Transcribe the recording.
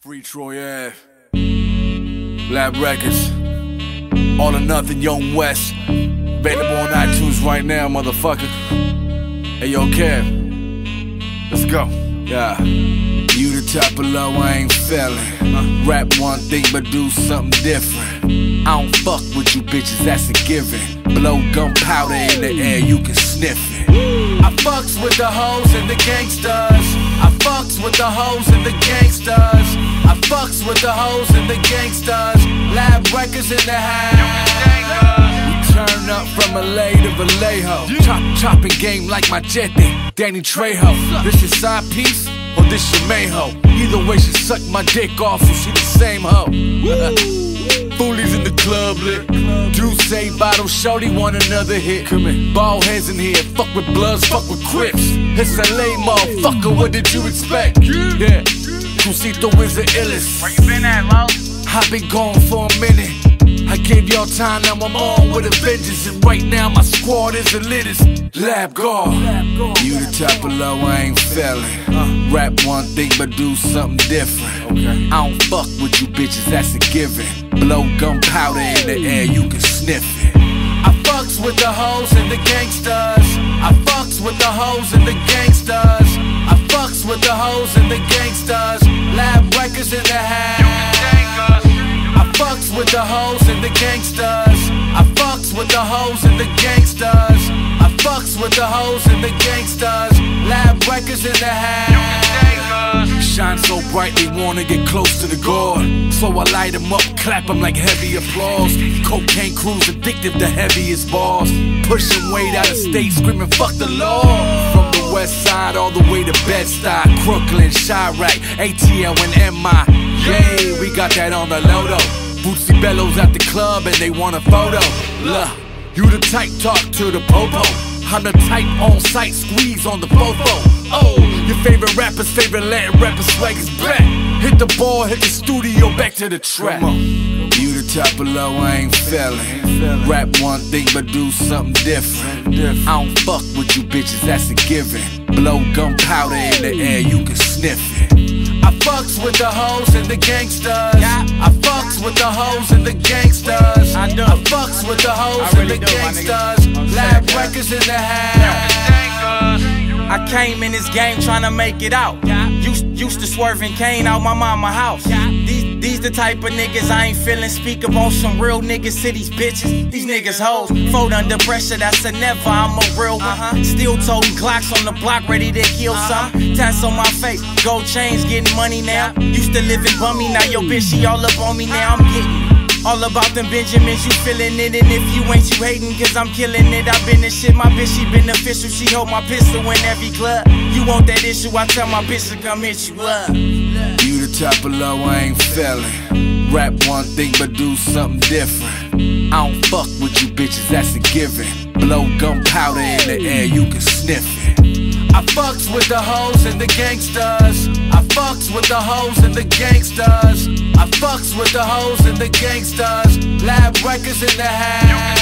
Free Troy Ave. Lab Records. All or nothing, Yung We$t. Available on iTunes right now, motherfucker. Hey, yo, Kev. Let's go. Yeah. You the top of low, I ain't feeling. Rap one thing, but do something different. I don't fuck with you bitches, that's a given. Blow gunpowder in the air, you can sniff it. I fucks with the hoes and the gangsters. I fucks with the hoes and the gangsters. I fucks with the hoes and the gangsters. Lab records in the house. We turn up from LA to Vallejo. Chop, chopping game like my Jete, Danny Trejo. This your side piece or this your main hoe? Either way, she suck my dick off, so she the same hoe. Foolies in the club lit. Do say bottle shorty want another hit. Come in. Ball heads in here. Fuck with bloods, fuck with crips. It's LA, motherfucker. What did you expect? Yeah. Crucito is the illest. Where you been at, Lo? I've been gone for a minute. I gave y'all time, now I'm on with a vengeance. And right now, my squad is the littest. Lab guard. You the top of low, I ain't failing. Rap one thing, but do something different. I don't fuck with you bitches, that's a given. Blow gunpowder in the air, you can sniff it. I fucks with the hoes and the gangsters. I fucks with the hoes and the gangsters. With the hoes and the gangsters. Lab records in the house. I fucks with the hoes and the gangsters. I fucks with the hoes and the gangsters. I fucks with the hoes and the gangsters. Lab records in the house. Shine so bright they wanna get close to the god. So I light 'em up, clap 'em like heavy applause. Cocaine crews addictive to heaviest bars. Pushing weight out of state, screaming fuck the law. From side all the way to Bed-Stuy, Crooklyn, Chiraq, ATL and MI. Yay, we got that on the lodo. Bootsy Bellows at the club and they want a photo. Look, you the type talk to the popo. I'm the type on site squeeze on the fofo. Oh, your favorite rapper's favorite Latin rapper swag is back. Hit the ball, hit the studio, back to the track. Top of low, I ain't failing. Rap one thing, but do something different. I don't fuck with you bitches, that's a given. Blow gunpowder in the air, you can sniff it. I fucks with the hoes and the gangsters. I fucks with the hoes and the gangsters. I do. I fucks with the hoes and the do, my nigga. gangsters. Lab records in the house. I came in this game tryna make it out. Used, used to swerving cane out my mama house. These, these the type of niggas I ain't feeling. Speak on some real niggas to these bitches. These niggas hoes. Fold under pressure, that's a never. I'm a real one. Uh-huh. Still toting Glocks on the block, ready to kill uh-huh. some. Tats on my face, gold chains, getting money now. Used to live in bummy, now your bitch, she all up on me now. I'm uh-huh. getting all about them Benjamins, you feeling it, and if you ain't, you hating, cause I'm killing it. i been this shit, my bitch, she been official, she hold my pistol in every club. You want that issue, I tell my bitch to come hit you up. You the top of low, I ain't failing. Rap one thing, but do something different. I don't fuck with you bitches, that's a given. Blow gunpowder in the air, you can sniff it. I fucks with the hoes and the gangsters. I fucks with the hoes and the gangsters. I fucks with the hoes and the gangsters. Lab records in the house.